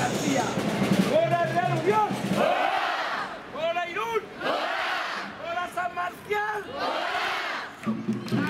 García. ¡Fuera Real Unión! ¡Fuera! ¡Fuera Irún! ¡Fuera! ¡Fuera San Marcial! ¡Fuera!